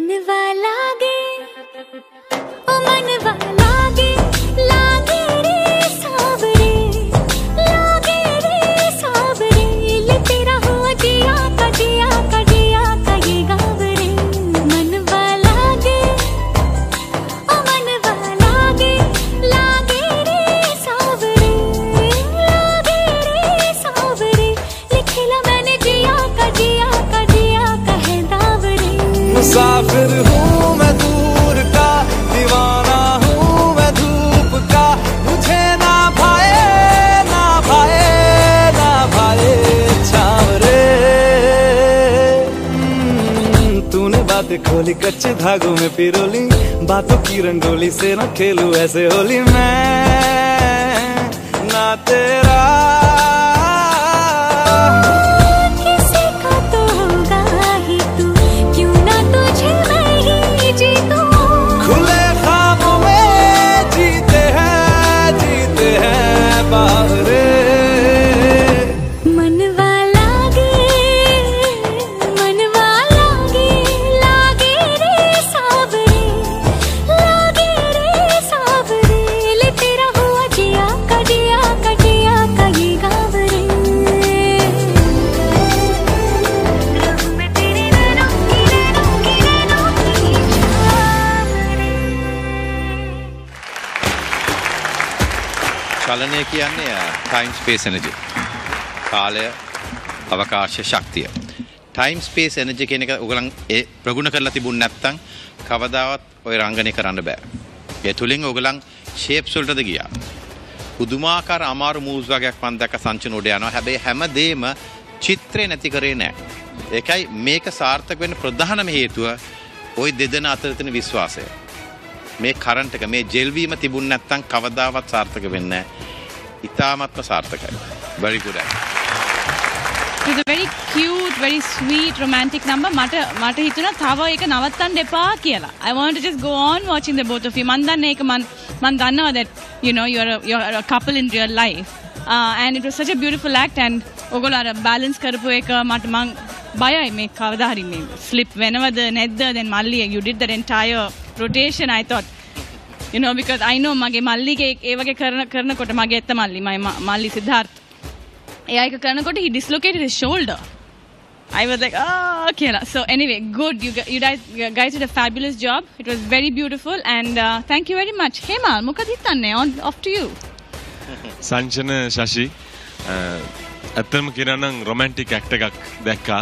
मनवा लागे ओ मनवा लागे लागे रे सावरे, लागे रे सावरे ले तेरा हुआ जिया का जिया का जिया का ये गाँव मनवा लागे ओ मनवा लागे लागे रे सावरे, लागे रे सावरे लिखला मैंने जिया का जिया का जिया का है दावरे। मुसाफिर बातें खोली, कच्चे धागों में पिरोली। बातों की रंगोली से ना खेलू ऐसे होली मैं। ना तेरा චලනය කියන්නේ ටයිම් ස්පේස් එනජි කාලය අවකාශ ශක්තිය. ටයිම් ස්පේස් එනජි කියන එක උගලන් ඒ ප්‍රගුණ කරලා තිබුණ නැත්තං කවදාවත් ඔය රංගනය කරන්න බෑ. ඒ තුළින් ඔගලන් ශේප්සුල්ටද ගියා. පුදුමාකාර අමාරු මූස් වගේක් මන් දැක සංචන උඩ යනවා. හැබැයි හැම දේම චිත්‍රය නැති කරේ නෑ. ඒකයි මේක සාර්ථක වෙන්න ප්‍රධානම හේතුව ඔය දෙදෙන අතර තියෙන විශ්වාසය. මේ කරන්ට් එක මේ ජෙල්වීම තිබුණ නැත්නම් කවදාවත් සාර්ථක වෙන්නේ නැහැ. ඉතාමත්ම සාර්ථකයි. very good. It was a very cute, very sweet, romantic number. මට මට හිතුණා තව ඒක නවත්තන්න එපා කියලා. I want to just go on watching the both of you. මන් දන්නේ ඒක මන් මන් දන්නවා that you know you're a, you're a couple in real life. Uh, and it was such a beautiful act and ඔගොල්ලෝ අර balance කරපු එක මට මං බයයි මේ කවදා හරි මේ slip වෙනවද නැද්ද then මල්ලි you did that entire rotation I thought you know because I know මගේ මල්ලිගේ ඒ වගේ කරන කරනකොට මගේ ඇත්ත මල්ලි මයි ම- මල්ලි සිද්ධාර්ථ එයා එක කරනකොට he dislocated his shoulder. I was like, oh, කියලා. So anyway, good. You, gu- you guys, you guys did a fabulous job. It was very beautiful and uh, thank you very much. Hemal, මොකද හිතන්නේ? On off to you. සංචන ශශි අ, ඇත්තම කියනනම් romantic ඇක්ට එකක් දැක්කා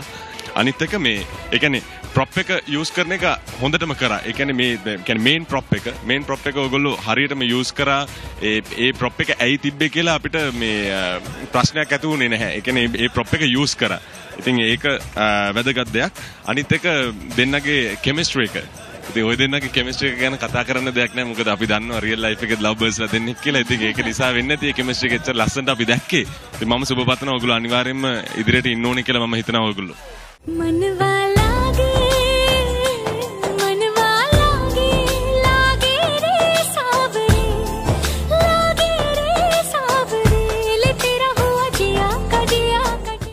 අනිත් එක මේ එකනේ ප්‍රොප් එක යස් කරන එක හොඳටම කර. එකන මේ මේන් ප්‍රොප් එක. මේන් ප්‍රොප් එක ඔගොල්ලු හරියටම යස් කරා. ඒ ඒ ප්‍රොප් එක ඇයි තිබ්බේ කියලා අපිට මේ අ, ප්‍රශ්නයක් ඇති වුණේ නැහැ. එකන ඒ ප්‍රොප් එක යස් කර. ඉතින් ඒක අ, වැදගත් දෙයක්. අනිත් එක දෙන්නගේ කෙමිස්ට්‍ර එක. ඉතින් ඔය දෙන්නගේ කෙමිස්ට්‍රි එක ගැන කතා කරන්න දෙයක් නැහැ. මොකද අපි දන්නවා රියල් ලයිෆ් එකේ ලව් බර්ස්ලා දෙන්නෙක් කියලා. ඉතින් ඒක නිසා වෙන්නේ නැති. ඒ කෙමිස්ට්‍රි එක එච්චර ලස්සනට අපි දැක්කේ. ඉතින් මම සුබ පතනවා ඔයගොල්ලෝ අනිවාර්යයෙන්ම ඉදිරියට ඉන්න ඕනේ කියලා මම හිතනවා ඔයගොල්ලෝ. मनवा